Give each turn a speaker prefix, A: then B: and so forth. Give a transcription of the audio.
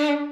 A: Mm-hmm.